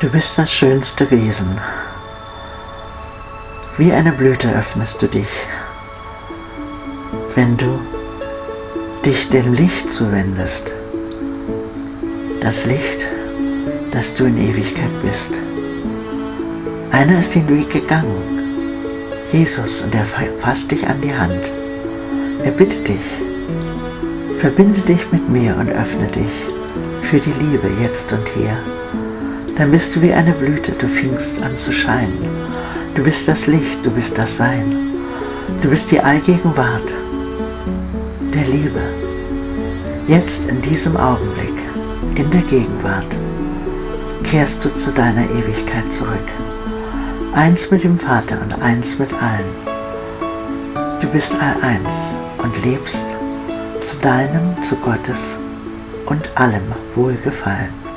Du bist das schönste Wesen. Wie eine Blüte öffnest du dich, wenn du dich dem Licht zuwendest. Das Licht, dass du in Ewigkeit bist. Einer ist den Weg gegangen, Jesus, und er fasst dich an die Hand. Er bittet dich, verbinde dich mit mir und öffne dich für die Liebe jetzt und hier dann bist du wie eine Blüte, du fingst an zu scheinen. Du bist das Licht, du bist das Sein. Du bist die Allgegenwart der Liebe. Jetzt in diesem Augenblick, in der Gegenwart, kehrst du zu deiner Ewigkeit zurück. Eins mit dem Vater und eins mit allen. Du bist all eins und lebst zu deinem, zu Gottes und allem Wohlgefallen.